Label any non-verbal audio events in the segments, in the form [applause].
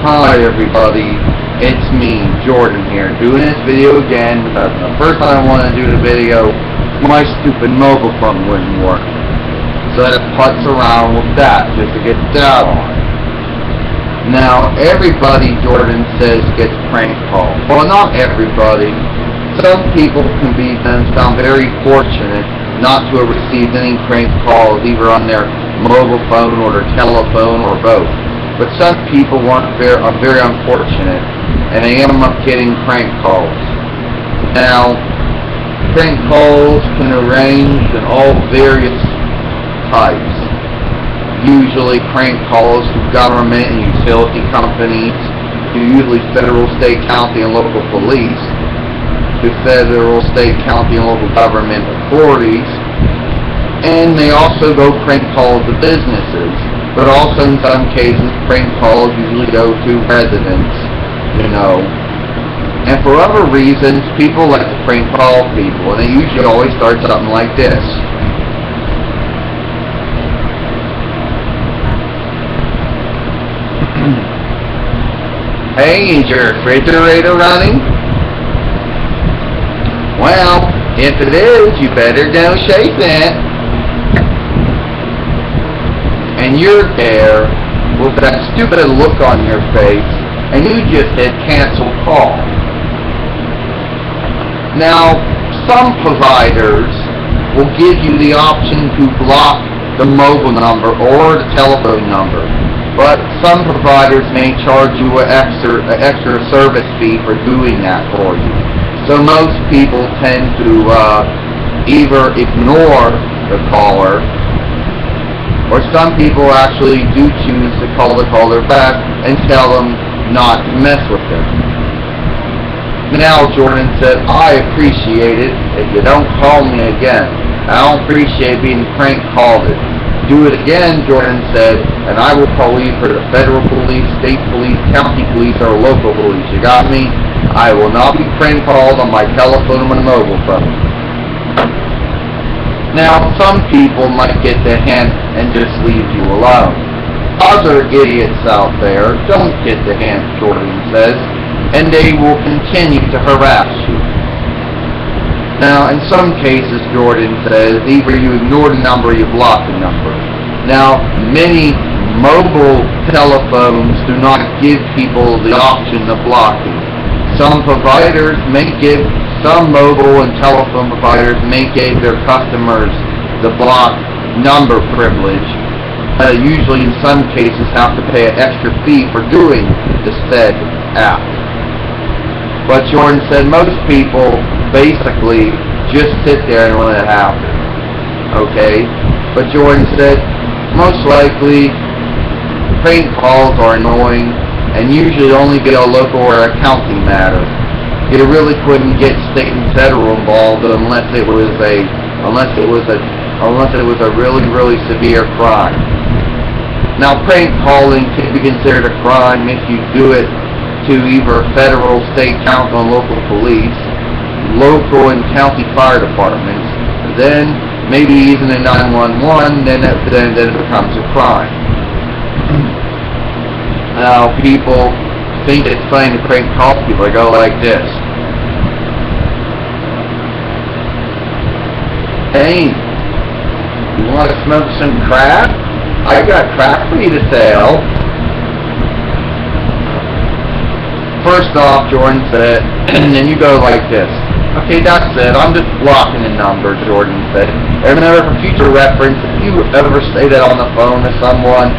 Hi everybody, it's me, Jordan here, doing this video again the first time I wanted to do the video, my stupid mobile phone wouldn't work. So I putz around with that just to get that on. Now, everybody, Jordan says, gets prank calls. Well, not everybody. Some people can be then sound very fortunate not to have received any prank calls either on their mobile phone or their telephone or both. But some people weren't very, are very unfortunate, and they end up getting prank calls. Now, prank calls can range in all various types. Usually prank calls to government and utility companies, to usually federal, state, county, and local police, to federal, state, county, and local government authorities, and they also go prank calls to businesses but also in some cases prank calls usually go to residents, you know. And for other reasons, people like to prank call people, and they usually always start something like this. [clears throat] hey, is your refrigerator running? Well, if it is, you better go shake that. And you're there with that stupid look on your face, and you just hit cancel call. Now, some providers will give you the option to block the mobile number or the telephone number, but some providers may charge you an extra, extra service fee for doing that for you. So most people tend to uh, either ignore the caller or some people actually do choose to call the caller back and tell them not to mess with them. Now, Jordan said, I appreciate it if you don't call me again. I don't appreciate being prank called. It. Do it again, Jordan said, and I will call you for the federal police, state police, county police, or local police. You got me? I will not be prank called on my telephone or my mobile phone. Now, some people might get the hint and just leave you alone. Other idiots out there don't get the hint, Jordan says, and they will continue to harass you. Now, in some cases, Jordan says, either you ignore the number or you block the number. Now, many mobile telephones do not give people the option of blocking. Some providers may give some mobile and telephone providers may give their customers the block number privilege. Uh, usually in some cases have to pay an extra fee for doing the said app. But Jordan said most people basically just sit there and let it happen. Okay? But Jordan said most likely prank calls are annoying and usually only be a local or a county matter you really couldn't get state and federal involved unless it was a unless it was a unless it was a really really severe crime. Now prank calling can be considered a crime if you do it to either federal, state, county, and local police, local and county fire departments. Then maybe even in 911, then then, then it becomes a crime. Now people think it's funny to prank call people. I go like this. Hey, you want to smoke some crack? I got crack for you to sell. First off, Jordan said, [clears throat] and then you go like this. Okay, that's it. I'm just blocking the number, Jordan said. And remember, for future reference, if you ever say that on the phone to someone,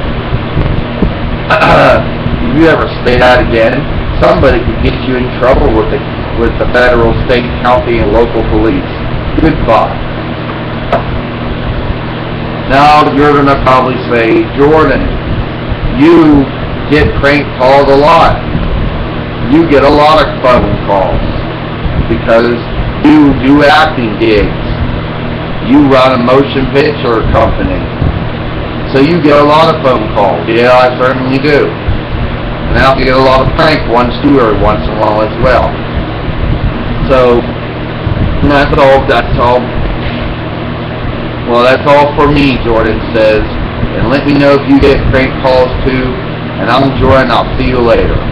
if [clears throat] uh, you ever say that again, somebody could get you in trouble with the with the federal, state, county, and local police. Goodbye. Now you're going to probably say, Jordan, you get prank called a lot. You get a lot of phone calls because you do acting gigs. You run a motion picture company. So you get a lot of phone calls. Yeah, I certainly do. Now you get a lot of prank ones too every once in a while as well. So that's all. That's all. Well, that's all for me, Jordan says. And let me know if you get prank calls too. And I'm Jordan, I'll see you later.